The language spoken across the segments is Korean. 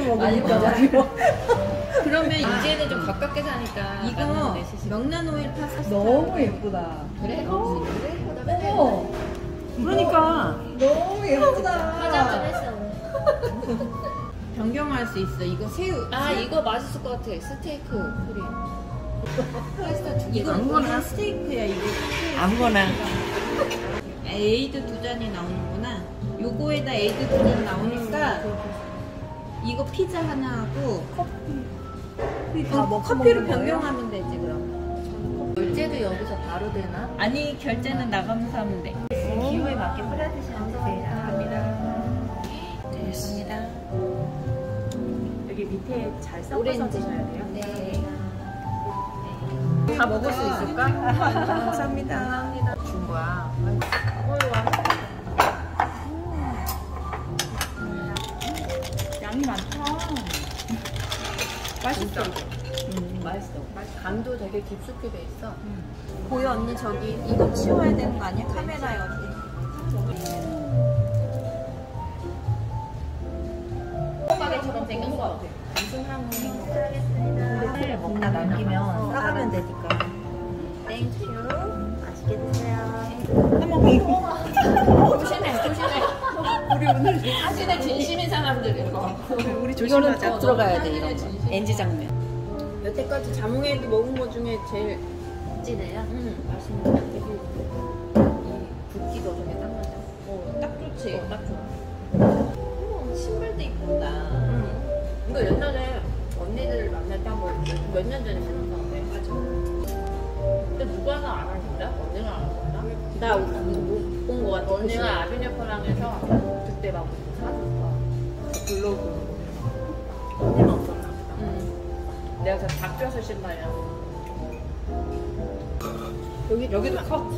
로 먹으니까 먹. 그러면 이제는 좀 가깝게 사니까. 이거. 명란 오일 파스타 너무 예쁘다. 그래? 어, 그래? 어머, 그러니까 너무 예쁘다. 화장 좀 했어. 변경할 수 있어. 이거 새우 아, 이거 맛있을 것 같아. 스테이크 크림. 파스타 두 개. 이거 이거 스테이크야 이거. 아무거나 에이드 두 잔이 나오는구나. 요거에다 에이드 두 잔 나오니까 이거 피자 하나 하고 다 어, 먹고 커피로 먹는 거예요? 변경하면 되지 그럼. 결제도 여기서 바로 되나? 아니 결제는 나가면서 하면 돼. 기호에 맞게 뿌려 드시면 되세요. 감사합니다. 됐습니다. 여기 밑에 잘 섞어서 오렌지. 드셔야 돼요. 네. 다 먹을 수 있을까? 감사합니다. 준 거야. 양이 맛있어. 음, 맛있어. 간도 되게 깊숙이 돼 있어. 보여 언니 저기 이거 치워야 되는 거 아니야? 카메라에 언니. 호박에처럼 생긴 거. 무슨 향이 를 먹다 남기면 싸가면 되니까 땡큐. 사진에 진심인 사람들 이거. 우리 조심하자. 꼭 들어가야 돼 이런 거 NG 장면 여태까지 자몽에도 먹은 거 중에 제일 찐해요? 음, 맛있는 게이 붓기도 되게 딱 맞아. 어, 딱 좋지. 어, 딱 좋아. 어머, 신발도 이쁘다. 응. 이거 옛날에 언니들 만날 때 한번 몇 년 전에. 맞아. 근데 누가 하나 안 하신다? 언니가 안 하셨나? 나 못본거 같아. 언니가 아비뉴프랑에서 그때 막 사줬어. 블로그. 언니가 없었나 보다. 응. 내가 저 닭뼈슬 신발이라고. 여기 여기도 커트.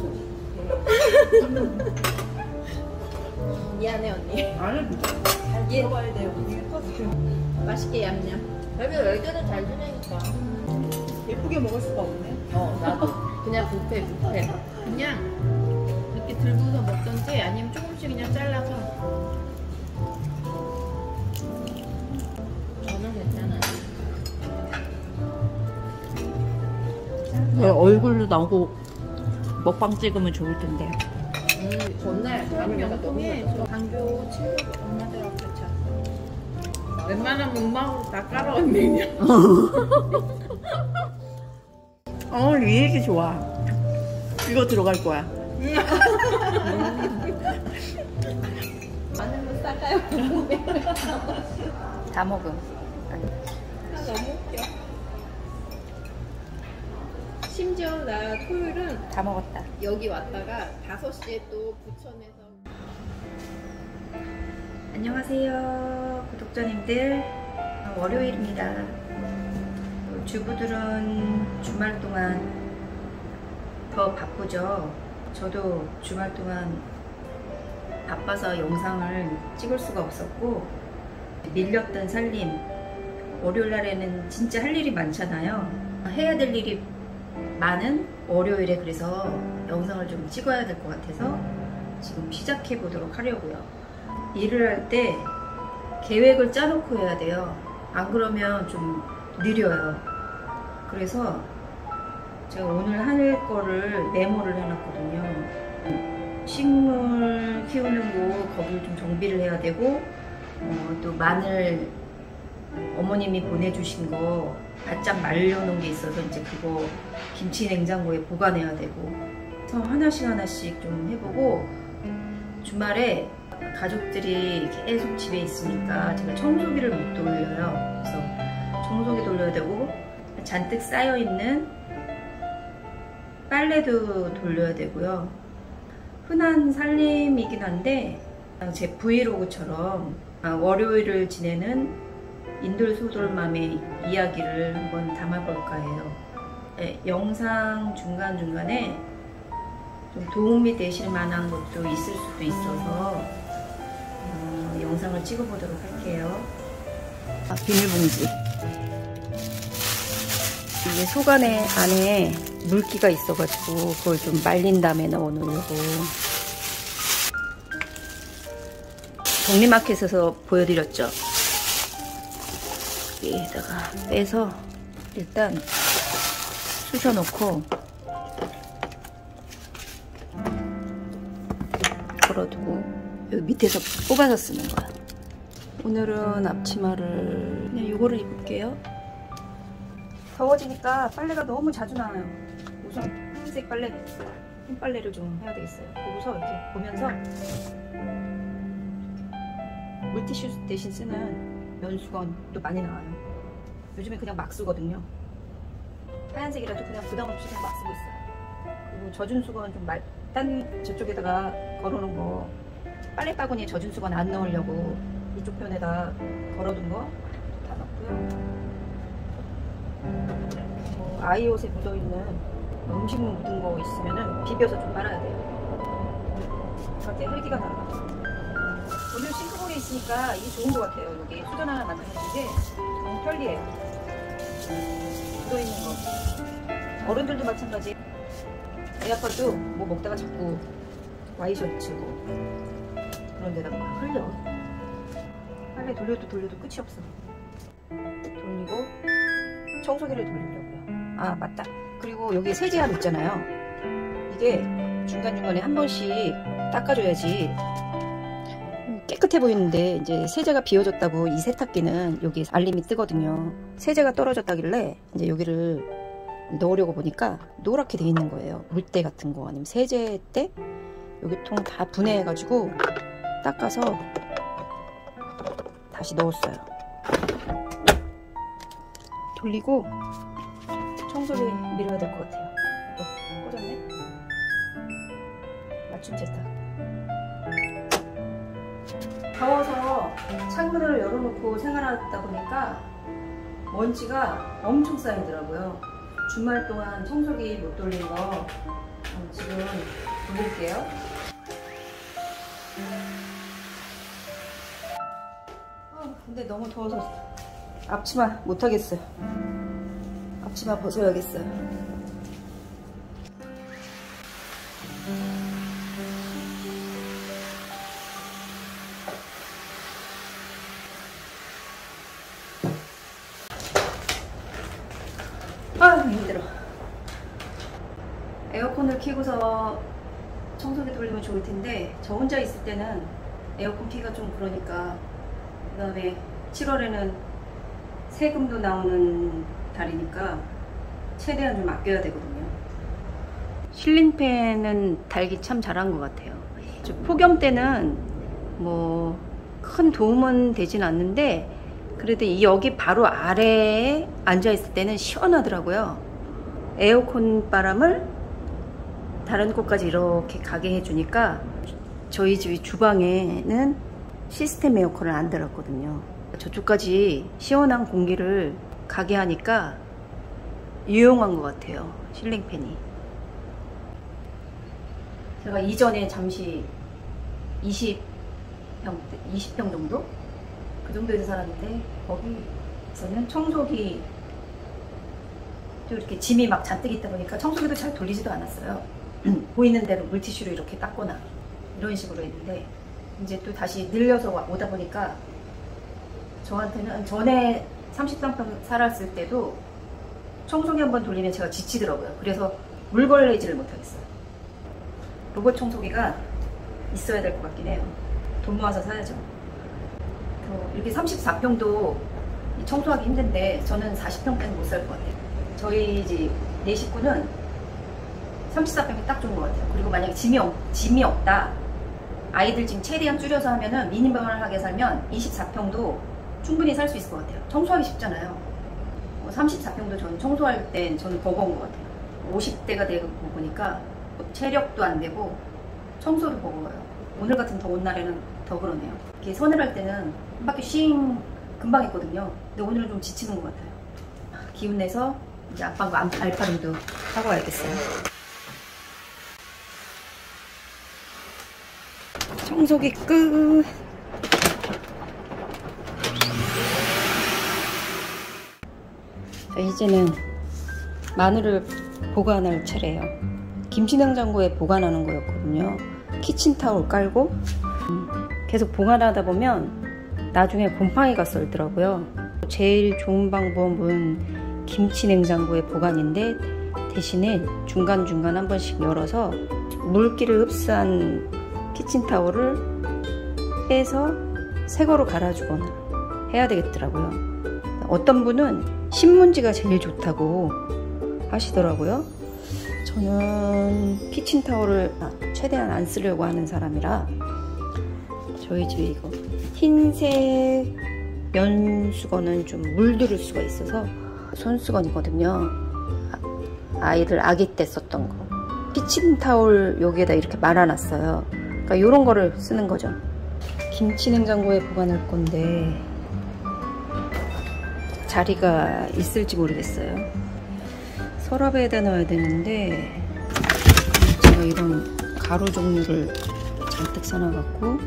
미안해 언니. 아니 잘 들어가야 돼요. 이게 커스트. 맛있게 얌얌. 여기 애들은 잘 지내니까. 예쁘게 먹을 수가 없네. 어, 나도. 그냥 뷔페, 뷔페. 그냥 이렇게 들고서 먹던지 아니면 조금 씩 그냥 잘라서. 괜찮아요. 내 얼굴도 나오고 먹방 찍으면 좋을 텐데 음, 전날 너무. 저 강교 친구 엄마들하고 같이 왔어. 웬만하면 음악으로 다 깔아왔네. 어, 이 얘기 좋아. 이거 들어갈 거야. 많은 거 싸가요. 다 먹음. 아, 너무 웃겨. 심지어 나 토요일은 다 먹었다. 여기 왔다가 5시에 또 부천에서 안녕하세요, 구독자님들. 어, 월요일입니다. 어, 주부들은 주말 동안 더 바쁘죠. 저도 주말 동안 바빠서 영상을 찍을 수가 없었고 밀렸던 살림 월요일 날에는 진짜 할 일이 많잖아요. 해야 될 일이 많은 월요일에 그래서 영상을 좀 찍어야 될 것 같아서 지금 시작해 보도록 하려고요. 일을 할 때 계획을 짜놓고 해야 돼요. 안 그러면 좀 느려요. 그래서 제가 오늘 할 거를 메모를 해놨거든요. 식물 키우는 곳 거기를 좀 정비를 해야 되고 어, 또 마늘 어머님이 보내주신 거 바짝 말려놓은 게 있어서 이제 그거 김치 냉장고에 보관해야 되고 그래서 하나씩 하나씩 좀 해보고 주말에 가족들이 계속 집에 있으니까 제가 청소기를 못 돌려요. 그래서 청소기 돌려야 되고 잔뜩 쌓여 있는 빨래도 돌려야 되고요. 흔한 살림이긴 한데 제 브이로그처럼 아, 월요일을 지내는 인돌소돌맘의 이야기를 한번 담아볼까 해요. 네, 영상 중간중간에 좀 도움이 되실 만한 것도 있을 수도 있어서 어, 영상을 찍어보도록 할게요. 아, 비닐봉지. 이게 속안에 안에 물기가 있어가지고 그걸 좀 말린 다음에 넣어놓으려고. 정리마켓에서 보여드렸죠? 여기에다가 빼서 일단 쑤셔놓고 걸어두고 여기 밑에서 뽑아서 쓰는 거야. 오늘은 앞치마를 그냥 이거를 입을게요. 더워지니까 빨래가 너무 자주 나와요. 우선 흰색 빨래, 흰 빨래를 좀 해야 되겠어요. 보고서 이렇게 보면서 물티슈 대신 쓰는 면수건도 많이 나와요. 요즘에 그냥 막 쓰거든요. 하얀색이라도 그냥 부담 없이 그냥 막 쓰고 있어요. 그리고 젖은 수건 좀 말, 딴 저쪽에다가 걸어놓은 거 빨래 바구니에 젖은 수건 안 넣으려고 이쪽 편에다 걸어둔 거 다 넣고요. 뭐 아이 옷에 묻어있는 음식물 묻은 거 있으면은 비벼서 좀 빨아야 돼요. 저한테 헬기가 나가. 오늘 싱크볼에 있으니까 이게 좋은 것 같아요. 여기 수전 하나 만드는 게 너무 편리해요. 묻어있는 거. 어른들도 마찬가지. 애 아빠도 뭐 먹다가 자꾸 와이셔츠고 그런 데다가 막 흘려. 빨래 돌려도 돌려도 끝이 없어. 돌리고 청소기를 돌리려고요. 아 맞다. 그리고 여기 세제압 있잖아요. 이게 중간중간에 한 번씩 닦아줘야지 깨끗해 보이는데 이제 세제가 비워졌다고 이 세탁기는 여기 알림이 뜨거든요. 세제가 떨어졌다길래 이제 여기를 넣으려고 보니까 노랗게 돼 있는 거예요. 물때 같은 거 아니면 세제 때 여기 통 다 분해해 가지고 닦아서 다시 넣었어요. 돌리고 청소기 밀어야 될 것 같아요. 어, 꺼졌네. 맞춤 세탁. 더워서 창문을 열어놓고 생활하다 보니까 먼지가 엄청 쌓이더라고요. 주말 동안 청소기 못 돌린 거 어, 지금 돌릴게요. 어, 근데 너무 더워서 앞치마 못하겠어요. 앞치마 벗어야겠어요. 아 힘들어. 에어컨을 켜고서 청소기 돌리면 좋을 텐데 저 혼자 있을 때는 에어컨 키가 좀 그러니까 그 다음에 7월에는 세금도 나오는 달이니까 최대한 좀 아껴야 되거든요. 실링팬은 달기 참 잘한 것 같아요. 저 폭염 때는 뭐 큰 도움은 되진 않는데 그래도 이 여기 바로 아래에 앉아 있을 때는 시원하더라고요. 에어컨 바람을 다른 곳까지 이렇게 가게 해주니까 저희 집 주방에는 시스템 에어컨을 안 달았거든요. 저쪽까지 시원한 공기를 가게 하니까 유용한 것 같아요. 실링팬이. 제가 이전에 잠시 20평, 20평 정도? 그 정도에서 살았는데 거기서는 청소기 또 이렇게 짐이 막 잔뜩 있다 보니까 청소기도 잘 돌리지도 않았어요. 보이는 대로 물티슈로 이렇게 닦거나 이런 식으로 했는데 이제 또 다시 늘려서 와- 오다 보니까 저한테는 전에 33평 살았을 때도 청소기 한 번 돌리면 제가 지치더라고요. 그래서 물 걸레질을 못하겠어요. 로봇 청소기가 있어야 될 것 같긴 해요. 돈 모아서 사야죠. 어, 이렇게 34평도 청소하기 힘든데 저는 40평대는 못살 것 같아요. 저희 집네 식구는 34평이 딱 좋은 것 같아요. 그리고 만약에 짐이, 없, 짐이 없다. 아이들 짐 최대한 줄여서 하면은 미니멀 하게 살면 24평도 충분히 살 수 있을 것 같아요. 청소하기 쉽잖아요. 34평도 저는 청소할 땐 저는 버거운 것 같아요. 50대가 되고 보니까 체력도 안 되고 청소도 버거워요. 오늘 같은 더운 날에는 더 그러네요. 이렇게 서늘할 때는 한 바퀴 싱 금방 했거든요. 근데 오늘은 좀 지치는 것 같아요. 기운 내서 이제 아빠가 안- 알파룸도 하고 와야겠어요. 청소기 끝. 자, 이제는 마늘을 보관할 차례예요. 김치냉장고에 보관하는 거였거든요. 키친타올 깔고 음, 계속 보관하다 보면 나중에 곰팡이가 썰더라고요. 제일 좋은 방법은 김치 냉장고에 보관인데 대신에 중간중간 한 번씩 열어서 물기를 흡수한 키친타올을 빼서 새 거로 갈아주거나 해야 되겠더라고요. 어떤 분은 신문지가 제일 좋다고 하시더라고요. 저는 키친타올을 최대한 안 쓰려고 하는 사람이라 저희 집에 이거 흰색 면수건은 좀 물들을 수가 있어서 손수건이거든요. 아- 아이들 아기 때 썼던 거. 키친타올 여기에다 이렇게 말아놨어요. 그러니까 이런 거를 쓰는 거죠. 김치 냉장고에 보관할 건데 자리가 있을지 모르겠어요. 서랍에다 넣어야 되는데 제가 이런 가루 종류를 잔뜩 사놔갖고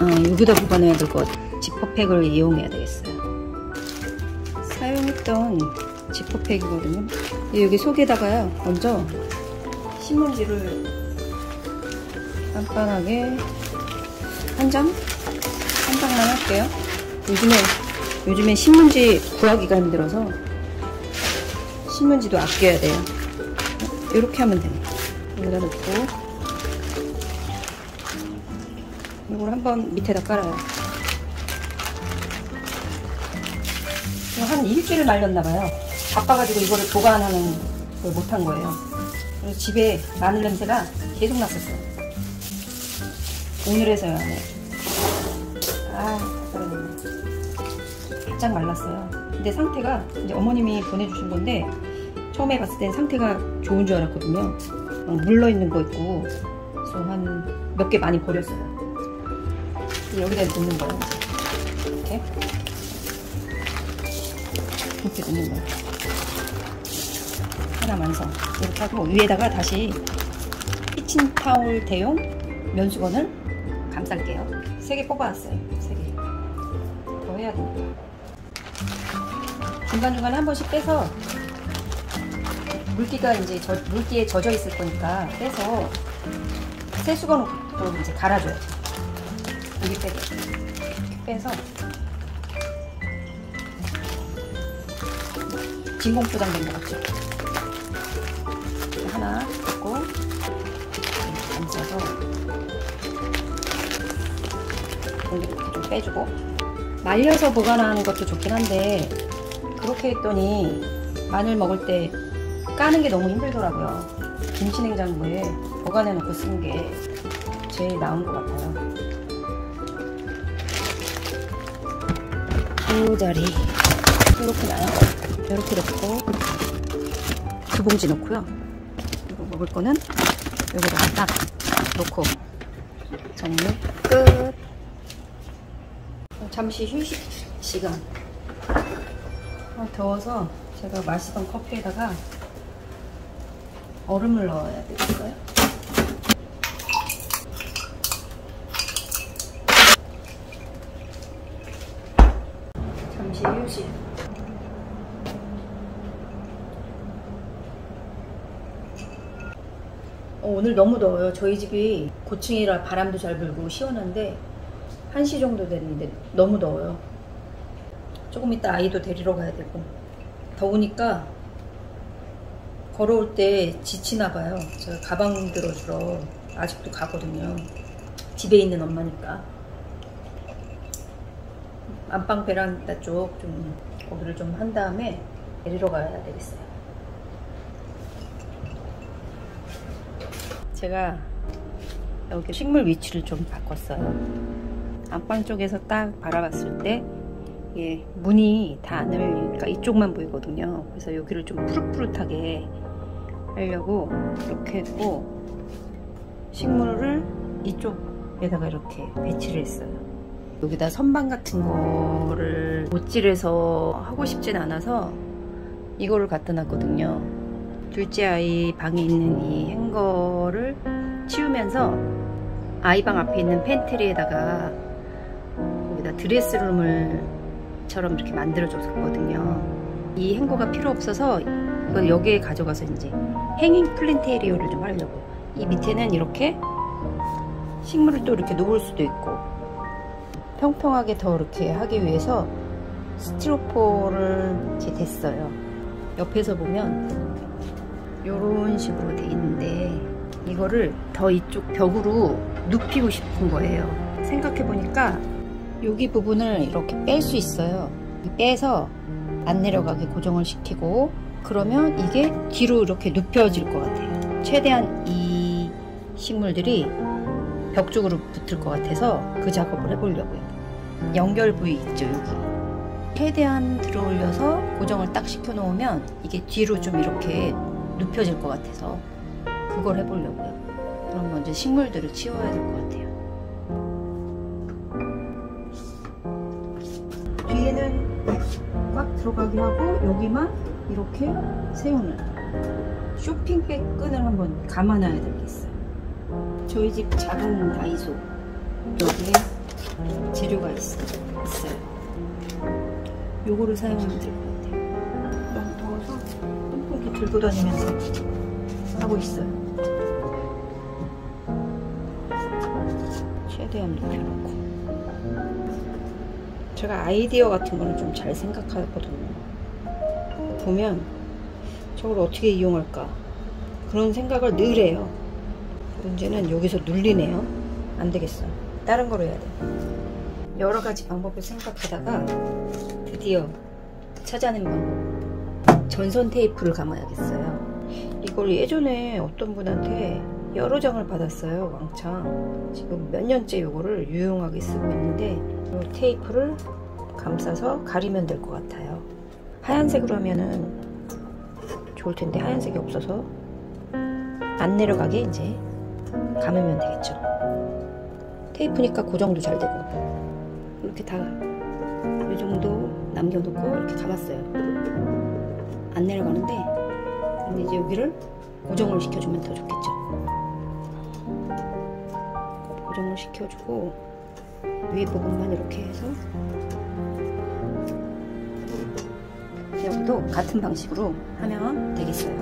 아, 여기다 보관해야 될 것 같아요. 지퍼팩을 이용해야 되겠어요. 사용했던 지퍼팩이거든요. 여기 속에다가요. 먼저 신문지를 깐깐하게 한 장? 한 장만 할게요. 요즘에, 요즘에 신문지 구하기가 힘들어서 신문지도 아껴야 돼요. 이렇게 하면 됩니다. 여기다 넣고 이걸 한번 밑에다 깔아요. 한 일주일 말렸나봐요. 바빠가지고 이거를 보관하는 걸 못한 거예요. 그래서 집에 마늘 냄새가 계속 났었어요. 오늘 해서요, 바짝 말랐어요. 근데 상태가 이제 어머님이 보내주신 건데 처음에 봤을 땐 상태가 좋은 줄 알았거든요. 어, 물러 있는 거 있고 그래서 한 몇 개 많이 버렸어요. 여기다 넣는 거예요. 이렇게 이렇게 넣는 거예요. 하나 완성. 이렇게 하고 위에다가 다시 키친 타올 대용 면수건을 감쌀게요. 세 개 뽑아왔어요. 세 개. 더 해야 됩니다. 중간중간 한 번씩 빼서 물기가 이제 저, 물기에 젖어 있을 거니까 빼서 새 수건으로 이제 갈아줘야죠. 여기 빼게. 빼서 진공 포장된 것 같죠? 하나 넣고 감싸서 이렇게 좀 빼주고 말려서 보관하는 것도 좋긴 한데 그렇게 했더니 마늘 먹을 때 까는 게 너무 힘들더라고요. 김치 냉장고에 보관해 놓고 쓰는 게 제일 나은 것 같아요. 두 자리 이렇게 나요. 이렇게 넣고 두 봉지 넣고요. 이거 먹을 거는 여기다가 딱 놓고 정리 끝. 잠시 휴식 시간. 아, 더워서 제가 마시던 커피에다가 얼음을 넣어야 되겠어요? 잠시 휴식. 어, 오늘 너무 더워요. 저희 집이 고층이라 바람도 잘 불고 시원한데 1시 정도 됐는데 너무 더워요. 조금 이따 아이도 데리러 가야 되고 더우니까 걸어올 때 지치나 봐요. 제가 가방 들어주러 아직도 가거든요. 집에 있는 엄마니까. 안방 베란다 쪽 좀 거기를 좀 한 다음에 데리러 가야 되겠어요. 제가 여기 식물 위치를 좀 바꿨어요. 안방 쪽에서 딱 바라봤을 때 이게 문이 다 안 열리니까 이쪽만 보이거든요. 그래서 여기를 좀 푸릇푸릇하게 하려고 이렇게 했고 식물을 이쪽에다가 이렇게 배치를 했어요. 여기다 선반 같은 거를 못질해서 하고 싶진 않아서 이거를 갖다 놨거든요. 둘째 아이 방에 있는 이 행거를 치우면서 아이 방 앞에 있는 팬트리에다가 여기다 드레스룸을 처럼 이렇게 만들어줬거든요. 이 행거가 필요 없어서 이걸 여기에 가져가서 이제 hanging planterior를 좀 하려고 이 밑에는 이렇게 식물을 또 이렇게 놓을 수도 있고 평평하게 더 이렇게 하기 위해서 스티로포를 이렇게 댔어요. 옆에서 보면 이런 식으로 돼 있는데 이거를 더 이쪽 벽으로 눕히고 싶은 거예요. 생각해 보니까 여기 부분을 이렇게 뺄 수 있어요. 빼서 안 내려가게 고정을 시키고 그러면 이게 뒤로 이렇게 눕혀질 것 같아요. 최대한 이 식물들이 벽 쪽으로 붙을 것 같아서 그 작업을 해보려고요. 연결 부위 있죠, 여기. 최대한 들어 올려서 고정을 딱 시켜 놓으면 이게 뒤로 좀 이렇게 눕혀질 것 같아서 그걸 해보려고요. 그럼 먼저 식물들을 치워야 될 것 같아요. 뒤에는 꽉 들어가게 하고 여기만 이렇게 세우는 쇼핑백 끈을 한번 감아놔야 있어요. 저희 집 작은 다이소 여기에 재료가 있어, 있어요. 요거를 사용하면 될 것 같아요. 너무 더워서 똥통기 들고 다니면서 하고 있어요. 최대한 높여놓고. 제가 아이디어 같은 거는 좀 잘 생각하거든요. 보면 저걸 어떻게 이용할까 그런 생각을 늘 해요. 문제는 여기서 눌리네요. 안 되겠어. 다른 거로 해야 돼. 여러 가지 방법을 생각하다가 드디어 찾아낸 방법. 전선 테이프를 감아야겠어요. 이걸 예전에 어떤 분한테 여러 장을 받았어요. 왕창. 지금 몇 년째 이거를 유용하게 쓰고 있는데 이 테이프를 감싸서 가리면 될 것 같아요. 하얀색으로 하면은 좋을 텐데 하얀색이 없어서 안 내려가게 이제 감으면 되겠죠. 테이프니까 고정도 잘 되고 이렇게 다 이 정도 남겨놓고 이렇게 감았어요. 안 내려가는데 근데 이제 여기를 고정을 시켜주면 더 좋겠죠. 고정을 시켜주고 위에 부분만 이렇게 해서 여기도 같은 방식으로 하면 되겠어요.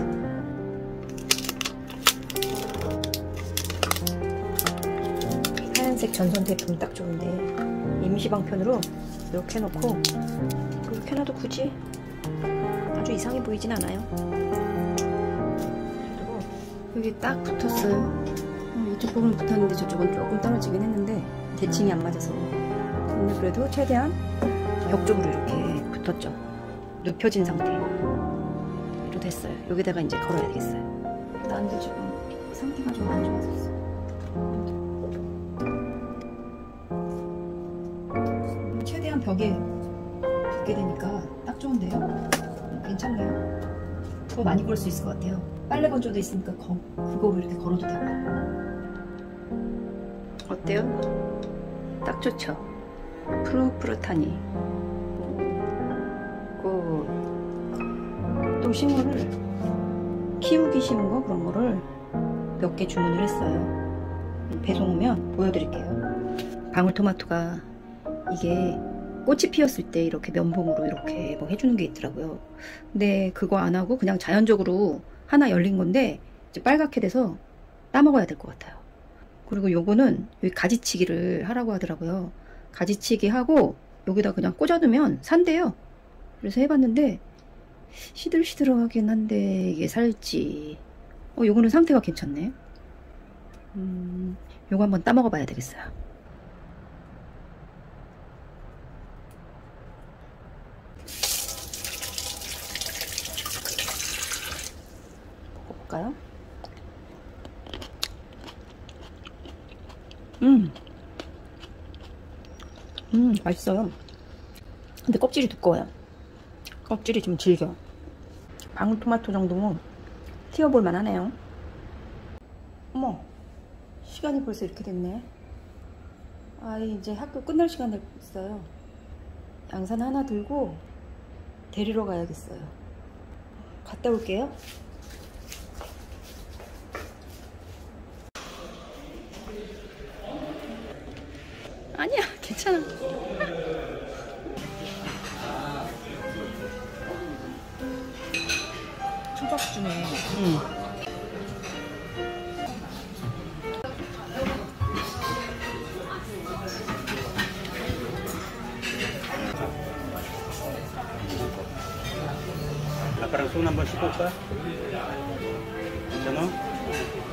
하얀색 전선 테이프는 딱 좋은데 임시 방편으로 이렇게 해놓고 이렇게 해놔도 굳이 아주 이상해 보이진 않아요. 그리고 여기 딱 붙었어요. 어, 이쪽 부분 붙었는데 저쪽은 조금 떨어지긴 했는데 대칭이 안 맞아서 근데 그래도 최대한 벽 쪽으로 이렇게 붙었죠. 눕혀진 상태로 됐어요. 여기다가 이제 걸어야 되겠어요. 나한테 지금 상태가 좀 안 좋아졌어. 최대한 벽에 붙게 되니까 딱 좋은데요? 괜찮네요. 더 많이 걸 수 있을 것 같아요. 빨래 건조도 있으니까 거, 그거로 이렇게 걸어도 되고. 어때요? 딱 좋죠? 푸릇푸릇하니. 그, 또 식물을 키우기 심은 거 그런 거를 몇 개 주문을 했어요. 배송 오면 보여드릴게요. 방울토마토가 이게 꽃이 피었을 때 이렇게 면봉으로 이렇게 뭐 해주는 게 있더라고요. 근데 그거 안 하고 그냥 자연적으로 하나 열린 건데 이제 빨갛게 돼서 따먹어야 될 것 같아요. 그리고 요거는 여기 가지치기를 하라고 하더라고요. 가지치기 하고 여기다 그냥 꽂아두면 산대요. 그래서 해봤는데 시들시들하긴 한데 이게 살지. 어, 요거는 상태가 괜찮네. 음, 요거 한번 따먹어 봐야 되겠어요. 먹어볼까요? 음, 음, 맛있어요. 근데 껍질이 두꺼워요. 껍질이 좀 질겨. 방울토마토 정도면 튀어볼 만하네요. 어머, 시간이 벌써 이렇게 됐네. 아이 이제 학교 끝날 시간 됐어요. 양산 하나 들고 데리러 가야겠어요. 갔다 올게요. Mmm. Apareció una bolsita, ¿no?